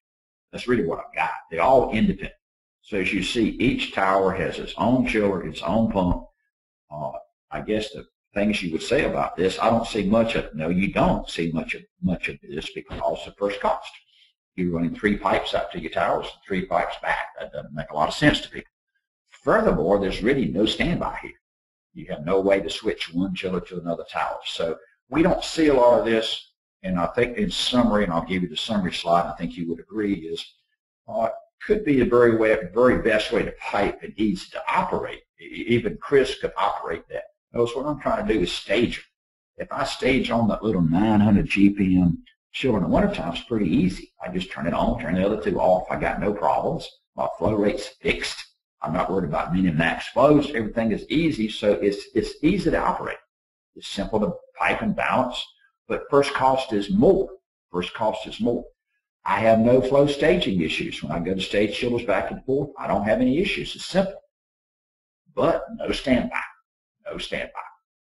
That's really what I've got. They're all independent. So as you see, each tower has its own chiller, its own pump. Uh, I guess the things you would say about this, I don't see much of, no, you don't see much of, much of this because of first cost. You're running three pipes out to your towers, and three pipes back. That doesn't make a lot of sense to people. Furthermore, there's really no standby here. You have no way to switch one chiller to another tower. So we don't see a lot of this. And I think in summary, and I'll give you the summary slide, I think you would agree, is uh, could be the very way, very best way to pipe and easy to operate. Even Chris could operate that. Notice what I'm trying to do is stage it. If I stage on that little 900 GPM chiller in the wintertime, it's pretty easy. I just turn it on, turn the other two off. I got no problems. My flow rate's fixed. I'm not worried about min and max flows. Everything is easy, so it's, it's easy to operate. It's simple to pipe and balance, but first cost is more. First cost is more. I have no flow staging issues. When I go to stage chillers back and forth, I don't have any issues. It's simple. But no standby. No standby.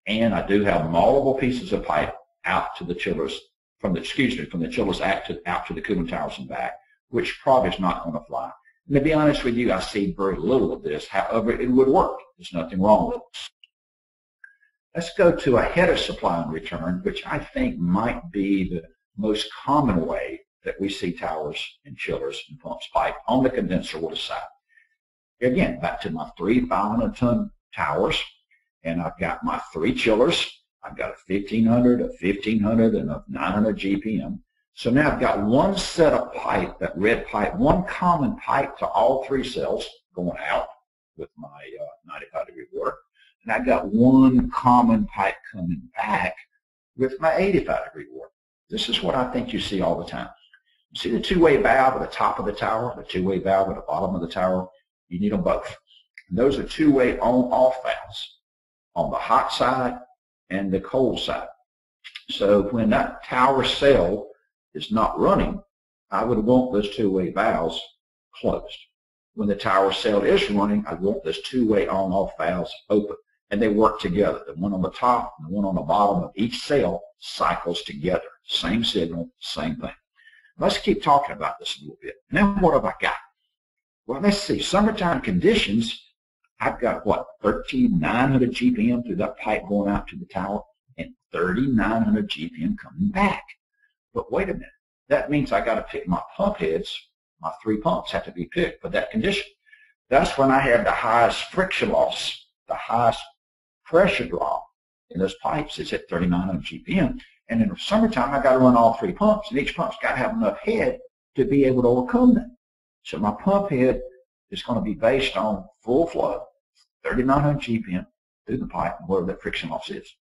And I do have multiple pieces of pipe out to the chillers, from the, excuse me, from the chillers out to, out to the cooling towers and back, which probably is not going to fly. And to be honest with you, I see very little of this. However, it would work. There's nothing wrong with it. Let's go to a header supply and return, which I think might be the most common way that we see towers and chillers and pumps pipe on the condenser water side. Again, back to my three 500 ton towers, and I've got my three chillers. I've got a 1500, a 1500, and a 900 GPM. So now I've got one set of pipe, that red pipe, one common pipe to all three cells going out with my uh, 95 degree water. And I've got one common pipe coming back with my 85 degree water. This is what I think you see all the time. You See the two-way valve at the top of the tower, the two-way valve at the bottom of the tower? You need them both. And those are two-way on-off valves on the hot side and the cold side. So when that tower cell is not running, I would want those two-way valves closed. When the tower cell is running, I want those two-way on-off valves open. And they work together. The one on the top and the one on the bottom of each cell cycles together. Same signal, same thing. Let's keep talking about this a little bit. Now what have I got? Well, let's see. Summertime conditions, I've got what, 13900 GPM through that pipe going out to the tower and 3900 GPM coming back. But wait a minute. That means I got to pick my pump heads. My three pumps have to be picked for that condition. That's when I have the highest friction loss, the highest pressure drop in those pipes is at 3900 GPM. And in the summertime, I've got to run all three pumps, and each pump's got to have enough head to be able to overcome that. So my pump head is going to be based on full flow, 3,900 GPM through the pipe, and whatever that friction loss is.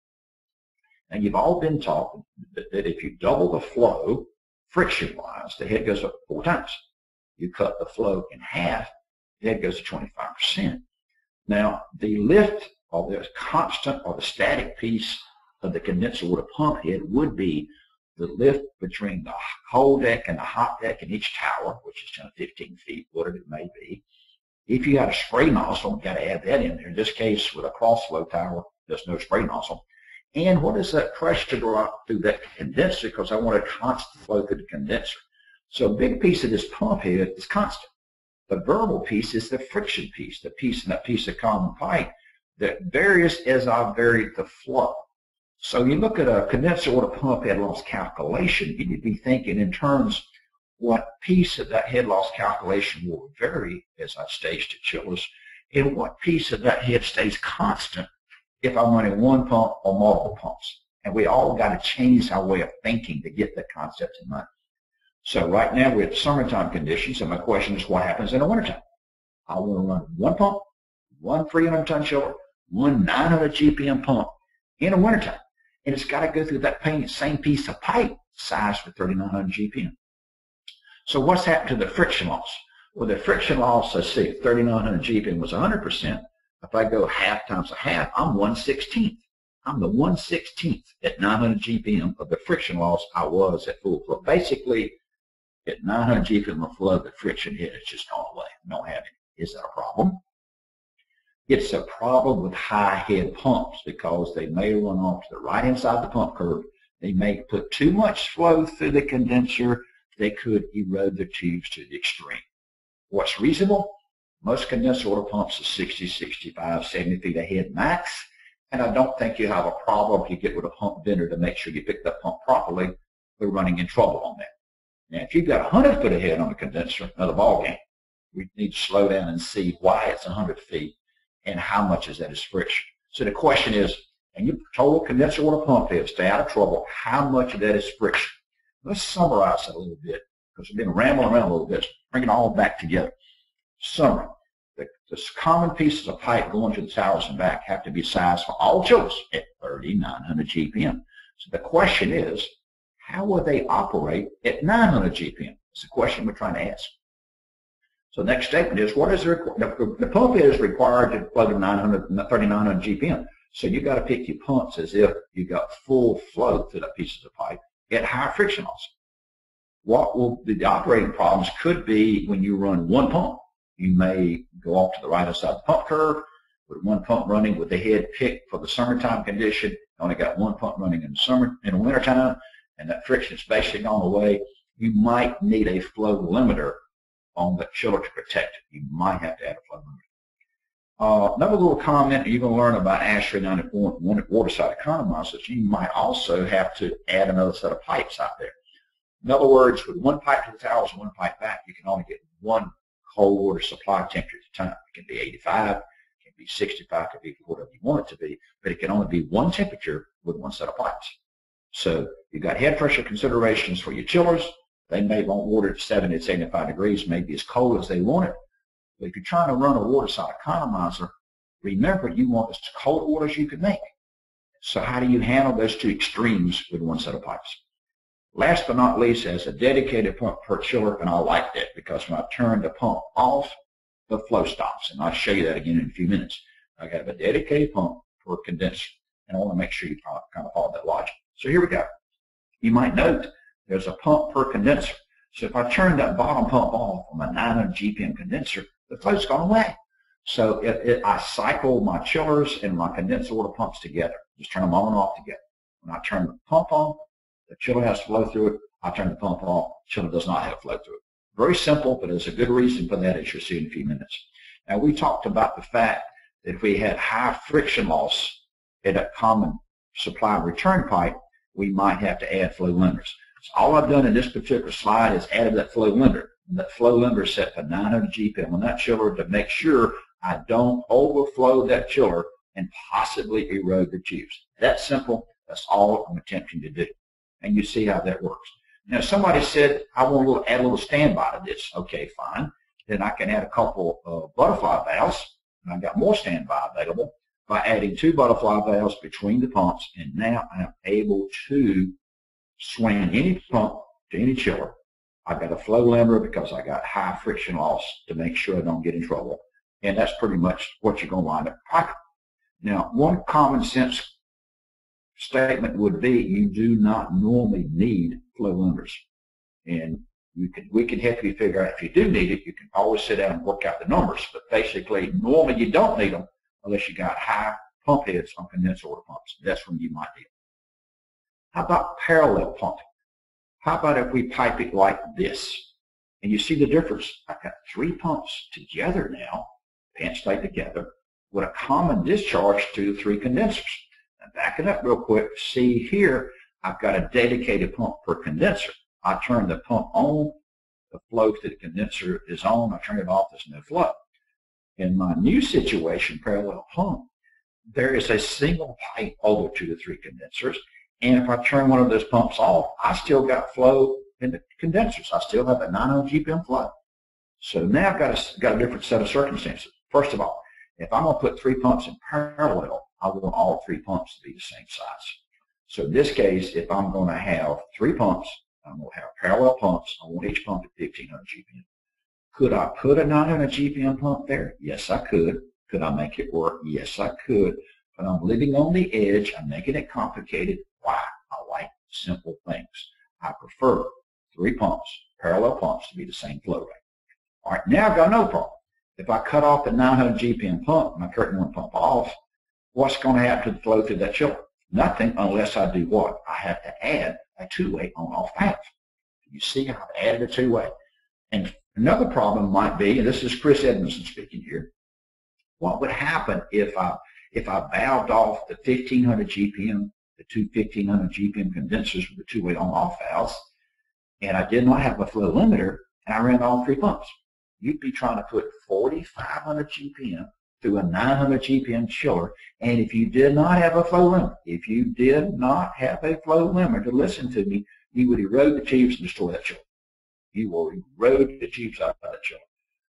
And you've all been taught that, that if you double the flow friction-wise, the head goes up four times. You cut the flow in half, the head goes to 25%. Now, the lift the constant or the static piece of the condenser with water pump head would be the lift between the cold deck and the hot deck in each tower, which is 10 15 feet, whatever it may be. If you got a spray nozzle, you've got to add that in there. In this case, with a cross flow tower, there's no spray nozzle. And what is that pressure drop through that condenser? Because I want a constant flow through the condenser. So a big piece of this pump head is constant. The variable piece is the friction piece, the piece in that piece of common pipe that varies as I vary the flow. So you look at a condenser water pump head loss calculation, you'd be thinking in terms what piece of that head loss calculation will vary as I stage to chillers, and what piece of that head stays constant if I'm running one pump or multiple pumps. And we all got to change our way of thinking to get that concept in mind. So right now we're at summertime conditions, and my question is what happens in the wintertime? I want to run one pump, one 300 ton chiller, one 900 GPM pump in the wintertime and it's got to go through that same piece of pipe size for 3900 GPM. So what's happened to the friction loss? Well, the friction loss, let's see, 3900 GPM was 100%. If I go half times a half, I'm 1 16th. I'm the 1 16th at 900 GPM of the friction loss I was at full flow. Basically, at 900 GPM of flow, the friction hit has just gone away. I don't have any. Is that a problem? It's a problem with high head pumps because they may run off to the right hand side of the pump curve. They may put too much flow through the condenser. They could erode the tubes to the extreme. What's reasonable? Most condenser water pumps are 60, 65, 70 feet ahead max. And I don't think you have a problem if you get with a pump vendor to make sure you pick that pump properly. We're running in trouble on that. Now, if you've got 100 foot ahead on the condenser, another ball game. We need to slow down and see why it's 100 feet and how much is that is friction. So the question is, and your total condenser water pump head, stay out of trouble, how much of that is friction? Let's summarize that a little bit because we've been rambling around a little bit. Bring it all back together. Summary. The, the common pieces of pipe going to the towers and back have to be sized for all chillers at 3,900 GPM. So the question is, how will they operate at 900 GPM? It's the question we're trying to ask. So the next statement is, what is the, the, the pump is required to plug 900, 3900 GPM. So you got to pick your pumps as if you got full flow through the pieces of pipe at high friction loss. What will the operating problems could be when you run one pump. You may go off to the right side of the pump curve with one pump running with the head picked for the summertime condition. Only got one pump running in the summer, in the wintertime, and that friction is basically gone away. You might need a flow limiter on the chiller to protect it. You might have to add a flow limiter. Uh, another little comment, you're going to learn about ASHRAE 94 water side economizers. You might also have to add another set of pipes out there. In other words, with one pipe to the towers and one pipe back, you can only get one cold water supply temperature at a time. It can be 85, it can be 65, it can be whatever you want it to be, but it can only be one temperature with one set of pipes. So you've got head pressure considerations for your chillers, they may want water at 70 to 75 degrees, maybe as cold as they want it. But if you're trying to run a water side economizer, remember you want as cold water as you can make. So how do you handle those two extremes with one set of pipes? Last but not least, as a dedicated pump per chiller, and I like that because when I turn the pump off, the flow stops. And I'll show you that again in a few minutes. I have a dedicated pump per condenser, and I want to make sure you kind of follow that logic. So here we go. You might note there's a pump per condenser. So if I turn that bottom pump off on my 900 GPM condenser, the flow's gone away. So it, it, I cycle my chillers and my condenser water pumps together. Just turn them on and off together. When I turn the pump on, the chiller has to flow through it. I turn the pump off, the chiller does not have flow through it. Very simple, but there's a good reason for that as you'll see in a few minutes. Now we talked about the fact that if we had high friction loss in a common supply return pipe, we might have to add flow limiters. All I've done in this particular slide is added that flow limiter. And that flow limiter is set for 900 GPM on that chiller to make sure I don't overflow that chiller and possibly erode the tubes. That's simple. That's all I'm attempting to do. And you see how that works. Now, somebody said, I want to add a little standby to this. Okay, fine. Then I can add a couple of butterfly valves, and I've got more standby available by adding two butterfly valves between the pumps, and now I'm able to swing any pump to any chiller. I've got a flow limiter because I got high friction loss to make sure I don't get in trouble. And that's pretty much what you're going to wind up piping. Now, one common sense statement would be you do not normally need flow limiters. And you can, we can help you figure out if you do need it, you can always sit down and work out the numbers. But basically, normally you don't need them unless you got high pump heads on condenser water pumps. That's when you might need them. How about parallel pumping? How about if we pipe it like this? And you see the difference. I've got three pumps together now, pants stay together, with a common discharge to three condensers. Now back it up real quick. See here, I've got a dedicated pump per condenser. I turn the pump on, the flow to the condenser is on. I turn it off, there's no flow. In my new situation, parallel pump, there is a single pipe over to the three condensers. And if I turn one of those pumps off, I still got flow in the condensers. I still have a 900 GPM flow. So now I've got a, got a different set of circumstances. First of all, if I'm going to put three pumps in parallel, I want all three pumps to be the same size. So in this case, if I'm going to have three pumps, I'm going to have parallel pumps. I want each pump at 1500 GPM. Could I put a 900 GPM pump there? Yes, I could. Could I make it work? Yes, I could. But I'm living on the edge. I'm making it complicated. I like simple things. I prefer three pumps, parallel pumps, to be the same flow rate. All right, now I've got no problem. If I cut off the 900 GPM pump my curtain one pump off, what's going to happen to the flow through that chiller? Nothing unless I do what? I have to add a two-way on-off valve. You see I've added a two-way. And another problem might be, and this is Chris Edmondson speaking here, what would happen if I if I valved off the 1500 GPM, the two 1500 GPM condensers with the two-way on-off valves, and I did not have a flow limiter, and I ran all three pumps? You'd be trying to put 4500 GPM through a 900 GPM chiller. And if you did not have a flow limiter, if you did not have a flow limiter to listen to me, you would erode the tubes and destroy that chiller. You will erode the tubes out of that chiller.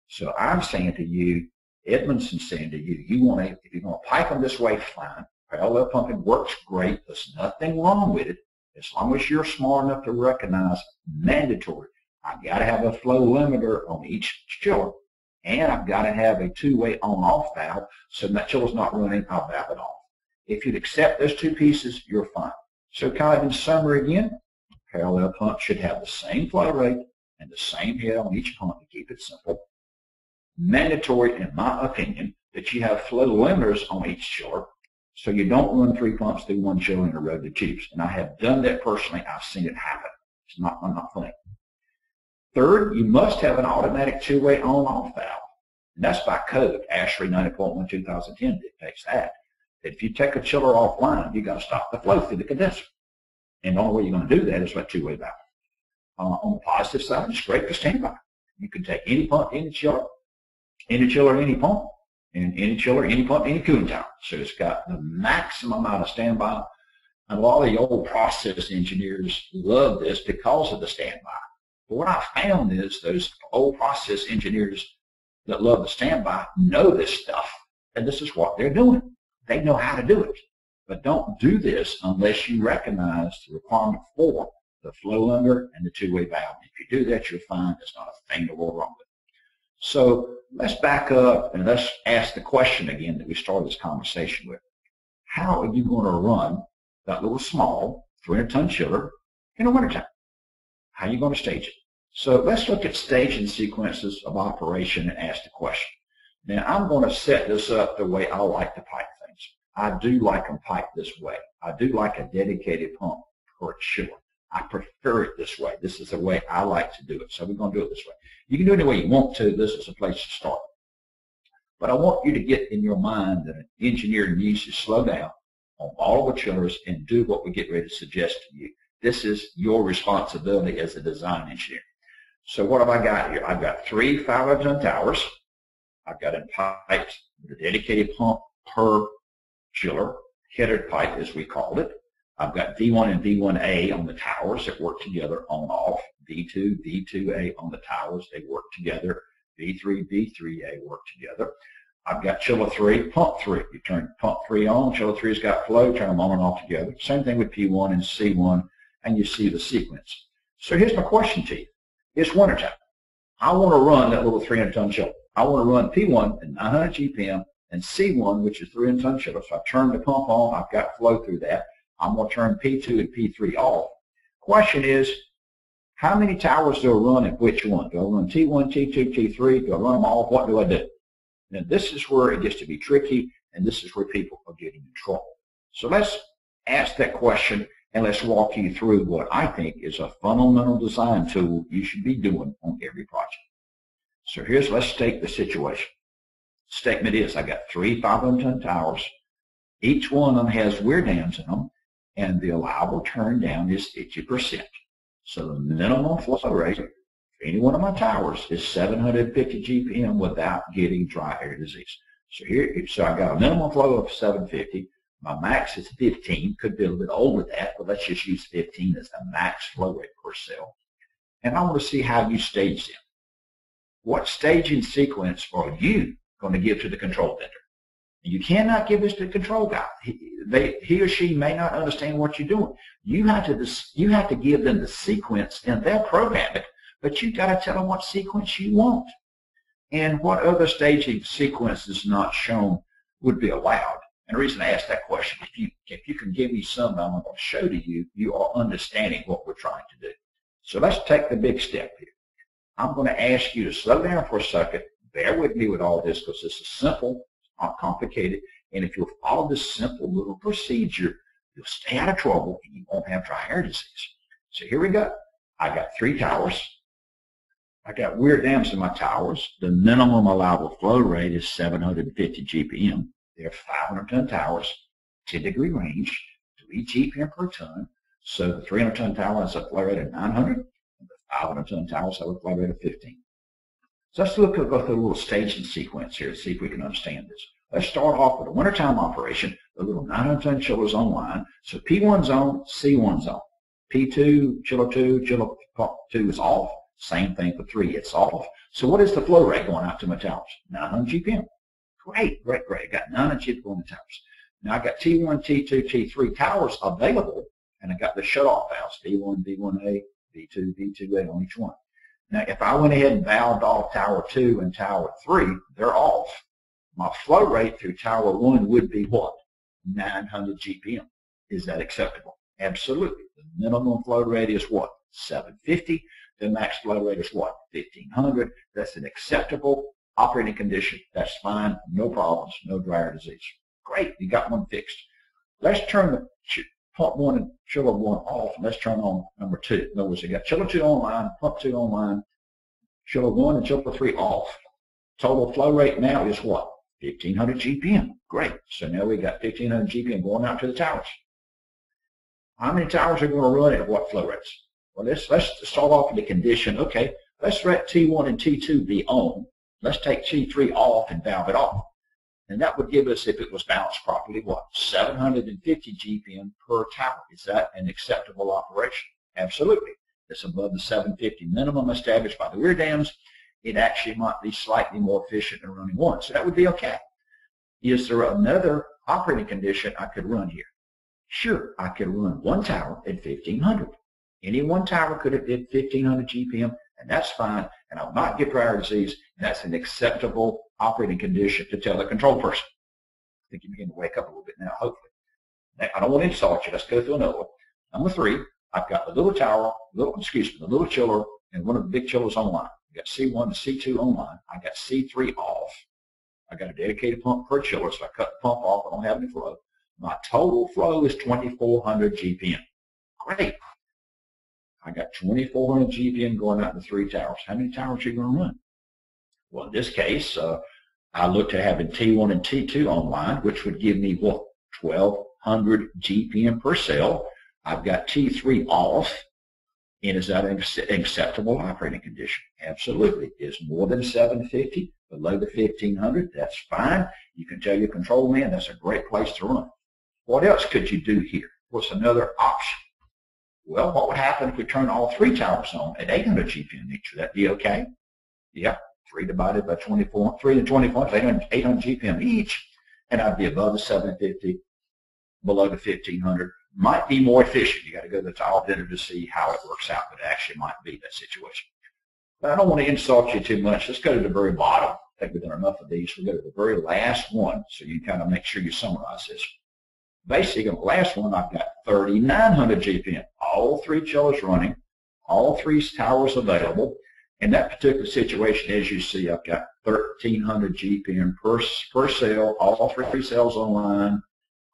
So I'm saying to you, Edmondson's saying to you, you want to, if you're going to pipe them this way, fine. Parallel pumping works great. There's nothing wrong with it as long as you're smart enough to recognize mandatory. I've got to have a flow limiter on each chiller and I've got to have a two-way on-off valve so that chiller's not running, I'll valve it off. If you'd accept those two pieces, you're fine. So kind of in summary again, parallel pump should have the same flow rate and the same head on each pump to keep it simple. Mandatory, in my opinion, that you have flow limiters on each chiller so you don't run three pumps through one chiller and erode the tubes. And I have done that personally. I've seen it happen. It's not, I'm not funny. Third, you must have an automatic two-way on-off valve. And that's by code. ASHRAE 90.1 2010 dictates that. If you take a chiller offline, you've got to stop the flow through the condenser. And the only way you're going to do that is with two-way valve. Uh, on the positive side, it's great for standby. You can take any pump, any chiller, any chiller, any pump, and any chiller, any pump, any cooling tower. So it's got the maximum amount of standby. And a lot of the old process engineers love this because of the standby. But what I found is those old process engineers that love the standby know this stuff, and this is what they're doing. They know how to do it. But don't do this unless you recognize the requirement for the flow limiter and the two-way valve. If you do that, you'll find there's not a thing to go wrong with. So let's back up and let's ask the question again that we started this conversation with. How are you going to run that little small 300-ton chiller in the wintertime. How are you going to stage it? So let's look at staging sequences of operation and ask the question. Now I'm going to set this up the way I like to pipe things. I do like them piped this way. I do like a dedicated pump per chiller. I prefer it this way. This is the way I like to do it. So we're going to do it this way. You can do it any way you want to. This is a place to start. But I want you to get in your mind that an engineer needs to slow down on all the chillers and do what we get ready to suggest to you. This is your responsibility as a design engineer. So what have I got here? I've got three 500 towers. I've got in pipes a dedicated pump per chiller, headed pipe as we called it. I've got V1 and V1A on the towers that work together on off. V2, V2A on the towers, they work together. V3, V3A work together. I've got chiller 3, pump 3. You turn pump 3 on, chiller 3's got flow, turn them on and off together. Same thing with P1 and C1, and you see the sequence. So here's my question to you. It's wintertime. I want to run that little 300-ton chiller. I want to run P1 at 900 GPM and C1, which is 300-ton chiller. So I turn the pump on. I've got flow through that. I'm going to turn P2 and P3 off. Question is, how many towers do I run and which one? Do I run T1, T2, T3? Do I run them all? What do I do? Now this is where it gets to be tricky and this is where people are getting in trouble. So let's ask that question and let's walk you through what I think is a fundamental design tool you should be doing on every project. So here's, let's take the situation. Statement is, I got three 500 ton towers. Each one of them has weir dams in them and the allowable turn down is 80%. So the minimum flow rate for any one of my towers is 750 GPM without getting dry air disease. So here, so I got a minimum flow of 750. My max is 15. Could be a little bit over that, but let's just use 15 as the max flow rate per cell. And I want to see how you stage them. What staging sequence are you going to give to the control vendor? You cannot give this to the control guy. He, they, he or she may not understand what you're doing. You have to you have to give them the sequence, and they'll program it. But you got to tell them what sequence you want, and what other staging sequence is not shown would be allowed. And the reason I ask that question, if you if you can give me some I'm going to show to you, you are understanding what we're trying to do. So let's take the big step here. I'm going to ask you to slow down for a second. Bear with me with all this because this is simple not complicated. And if you'll follow this simple little procedure, you'll stay out of trouble and you won't have dry air disease. So here we go. I got three towers. I got weir dams in my towers. The minimum allowable flow rate is 750 GPM. They're 500 ton towers, 10 degree range, 3 GPM per ton. So the 300 ton tower has a flow rate of 900, and the 500 ton towers have a flow rate of 15. So let's look at, go through a little staging sequence here to see if we can understand this. Let's start off with a wintertime operation. The little 910 chillers online. So P1's on, C1's on. P2, chiller 2, chiller 2 is off. Same thing for 3, it's off. So what is the flow rate going out to my towers? 900 GPM. Great, great, great. Got 900 GPM going to towers. Now I got T1, T2, T3 towers available, and I got the shut-off valves, V1, V1A, V2, V2A on each one. Now, if I went ahead and valved off tower 2 and tower 3, they're off. My flow rate through tower 1 would be what? 900 GPM. Is that acceptable? Absolutely. The minimum flow rate is what? 750. The max flow rate is what? 1500. That's an acceptable operating condition. That's fine. No problems. No dry air disease. Great. You got one fixed. Let's turn the pump one and chiller one off, and let's turn on number two. In other words, you got chiller two online, pump two online, chiller one and chiller three off. Total flow rate now is what? 1500 GPM. Great. So now we got 1500 GPM going out to the towers. How many towers are going to run at what flow rates? Well, let's, let's start off with the condition. Okay, let's let T1 and T2 be on. Let's take T3 off and valve it off. And that would give us, if it was balanced properly, what? 750 GPM per tower. Is that an acceptable operation? Absolutely. It's above the 750 minimum established by the weir dams. It actually might be slightly more efficient than running one. So that would be okay. Is there another operating condition I could run here? Sure, I could run one tower at 1500. Any one tower could have did 1500 GPM, and that's fine, and I'll not get air disease, and that's an acceptable operating condition to tell the control person. I think you begin to wake up a little bit now, hopefully. Now, I don't want to insult you. Let's go through another one. Number three, I've got the little tower, little, excuse me, the little chiller, and one of the big chillers online. I got C1 and C2 online. I got C3 off. I got a dedicated pump per chiller, so I cut the pump off. I don't have any flow. My total flow is 2,400 GPM. Great. I got 2,400 GPM going out in three towers. How many towers are you going to run? Well, in this case, uh, I looked at having T1 and T2 online, which would give me what 1,200 GPM per cell. I've got T3 off. And is that an acceptable operating condition? Absolutely. Is more than 750, below the 1500, that's fine. You can tell your control man that's a great place to run. What else could you do here? What's another option? Well, what would happen if we turn all three towers on at 800 GPM each? Would that be okay? Yeah, 3 divided by 24, 3 and 24 is 800, 800 GPM each, and I'd be above the 750, below the 1500. Might be more efficient. You got to go to the vendor to see how it works out, but it actually might be that situation. But I don't want to insult you too much. Let's go to the very bottom. I think we've done enough of these. We'll go to the very last one so you kind of make sure you summarize this. Basically, the last one, I've got 3,900 GPM. All three chillers running, all three towers available. In that particular situation, as you see, I've got 1,300 GPM per, per cell, all three cells online,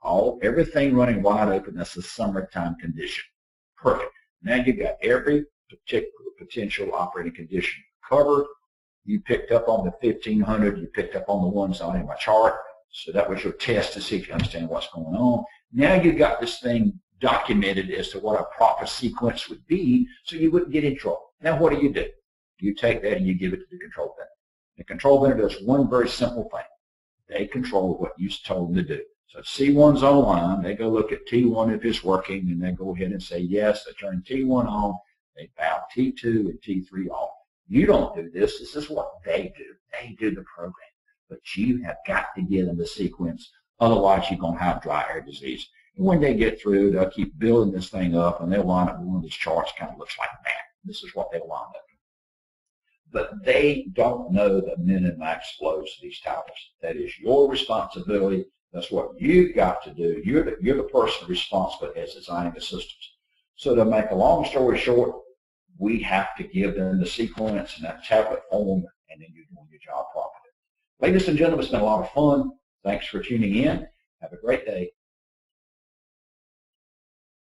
all everything running wide open. That's a summertime condition. Perfect. Now you've got every particular potential operating condition covered. You picked up on the 1500. You picked up on the ones on in my chart. So that was your test to see if you understand what's going on. Now you've got this thing documented as to what a proper sequence would be so you wouldn't get in trouble. Now what do you do? You take that and you give it to the control vendor. The control vendor does one very simple thing. They control what you told them to do. So C1's online. They go look at T1 if it's working, and they go ahead and say, yes, they turn T1 on. They bow T2 and T3 off. You don't do this. This is what they do. They do the program. But you have got to get them the sequence. Otherwise, you're going to have dry air disease. When they get through, they'll keep building this thing up, and they'll line up one of these charts kind of looks like that. This is what they'll line up but they don't know the min and max flows of these towers. That is your responsibility that's what you've got to do. You're the, you're the person responsible as designing the systems. So to make a long story short, we have to give them the sequence and that tablet form, and then you're doing your job properly. Ladies and gentlemen, it's been a lot of fun. Thanks for tuning in. Have a great day.